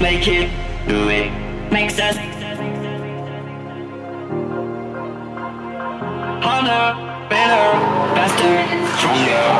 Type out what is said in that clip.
make it, do it, makes us harder, better, faster, stronger.